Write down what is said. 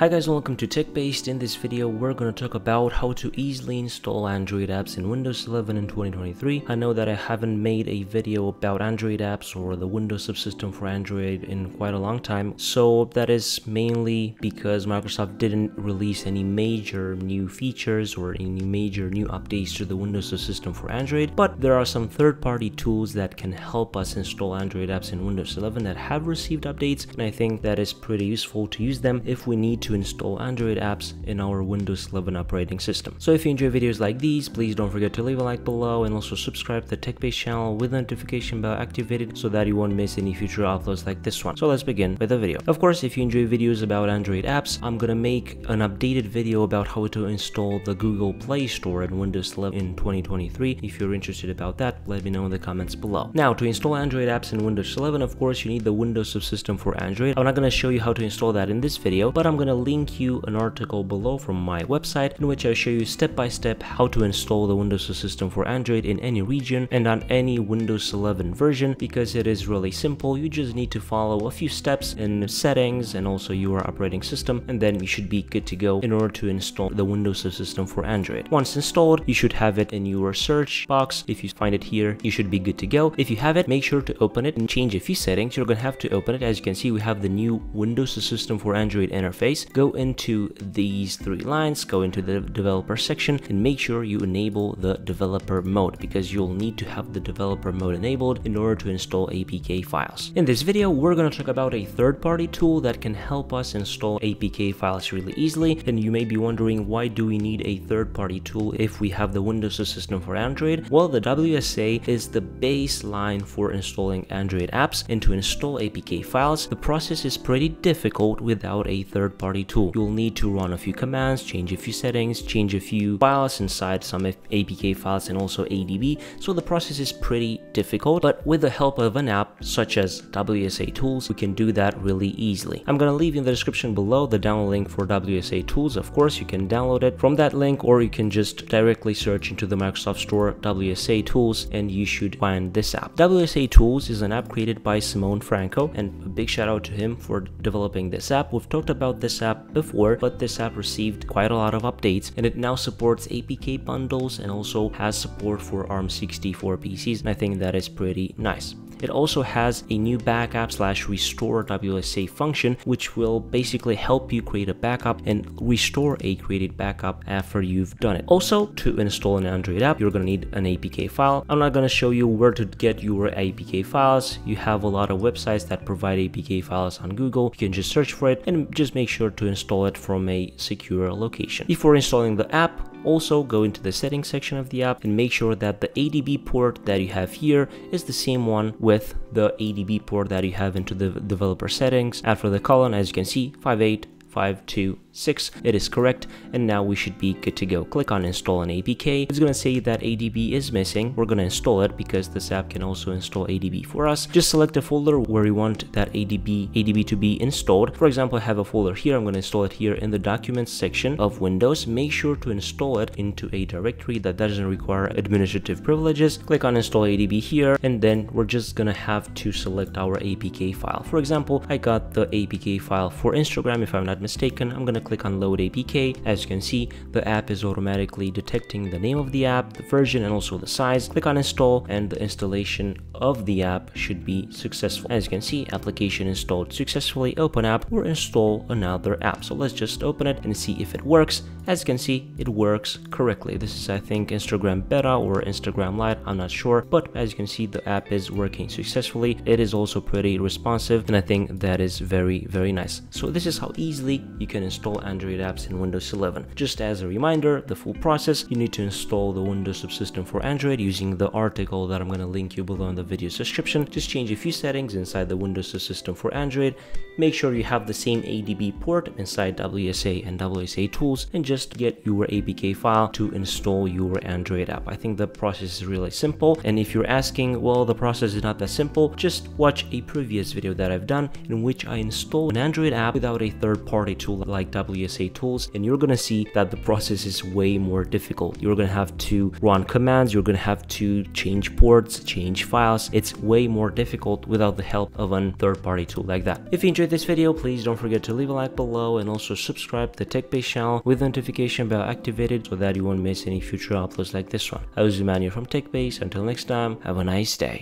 Hi guys and welcome to TechBased. In this video we're going to talk about how to easily install Android apps in Windows 11 in 2023. I know that I haven't made a video about Android apps or the Windows subsystem for Android in quite a long time. So that is mainly because Microsoft didn't release any major new features or any major new updates to the Windows subsystem for Android. But there are some third-party tools that can help us install Android apps in Windows 11 that have received updates and I think that is pretty useful to use them if we need to to install Android apps in our Windows 11 operating system. So if you enjoy videos like these, please don't forget to leave a like below and also subscribe to the TechBased channel with the notification bell activated so that you won't miss any future uploads like this one. So let's begin with the video. Of course, if you enjoy videos about Android apps, I'm gonna make an updated video about how to install the Google Play Store in Windows 11 in 2023. If you're interested about that, let me know in the comments below. Now, to install Android apps in Windows 11, of course, you need the Windows subsystem for Android. I'm not gonna show you how to install that in this video, but I'm gonna link you an article below from my website in which I show you step by step how to install the Windows system for Android in any region and on any Windows 11 version because it is really simple. You just need to follow a few steps in settings and also your operating system and then you should be good to go in order to install the Windows system for Android. Once installed, you should have it in your search box. If you find it here, you should be good to go. If you have it, make sure to open it and change a few settings. You're going to have to open it. As you can see, we have the new Windows system for Android interface. Go into these three lines, go into the developer section and make sure you enable the developer mode because you'll need to have the developer mode enabled in order to install APK files. In this video, we're going to talk about a third-party tool that can help us install APK files really easily. And you may be wondering why do we need a third-party tool if we have the Windows system for Android? Well, the WSA is the baseline for installing Android apps and to install APK files, the process is pretty difficult without a third-party tool you'll need to run a few commands, change a few settings, change a few files inside some APK files and also ADB. So the process is pretty difficult, but with the help of an app such as WSA Tools, we can do that really easily. I'm gonna leave in the description below the download link for WSA Tools. Of course, you can download it from that link or you can just directly search into the Microsoft Store WSA Tools and you should find this app. WSA Tools is an app created by Simone Franco and a big shout out to him for developing this app. We've talked about this app before but this app received quite a lot of updates and it now supports APK bundles and also has support for ARM64 PCs and I think that is pretty nice. It also has a new backup slash restore WSA function, which will basically help you create a backup and restore a created backup after you've done it. Also, to install an Android app, you're gonna need an APK file. I'm not gonna show you where to get your APK files. You have a lot of websites that provide APK files on Google. You can just search for it and just make sure to install it from a secure location. Before installing the app, also go into the settings section of the app and make sure that the ADB port that you have here is the same one with the ADB port that you have into the developer settings. After the colon, as you can see, 58 526. It is correct, and now we should be good to go. Click on install an APK. It's going to say that ADB is missing. We're going to install it because this app can also install ADB for us. Just select a folder where you want that ADB, ADB to be installed. For example, I have a folder here. I'm going to install it here in the documents section of Windows. Make sure to install it into a directory that doesn't require administrative privileges. Click on install ADB here, and then we're just going to have to select our APK file. For example, I got the APK file for Instagram if I'm not mistaken, I'm gonna click on load APK. As you can see, the app is automatically detecting the name of the app, the version, and also the size. Click on install and the installation of the app should be successful. As you can see, application installed successfully, open app or install another app. So let's just open it and see if it works. As you can see, it works correctly. This is, I think, Instagram Beta or Instagram Lite, I'm not sure. But as you can see, the app is working successfully. It is also pretty responsive and I think that is very, very nice. So this is how easily you can install Android apps in Windows 11. Just as a reminder, the full process, you need to install the Windows subsystem for Android using the article that I'm going to link you below in the video description. Just change a few settings inside the Windows subsystem for Android. Make sure you have the same ADB port inside WSA and WSA tools and just get your APK file to install your Android app. I think the process is really simple. And if you're asking, well, the process is not that simple, just watch a previous video that I've done in which I installed an Android app without a third party tool like WSA tools and you're gonna see that the process is way more difficult. You're gonna have to run commands, you're gonna have to change ports, change files. It's way more difficult without the help of a third-party tool like that. If you enjoyed this video, please don't forget to leave a like below and also subscribe to the TechBased channel with the notification bell activated so that you won't miss any future uploads like this one. I was Emmanuel from TechBased. Until next time, have a nice day.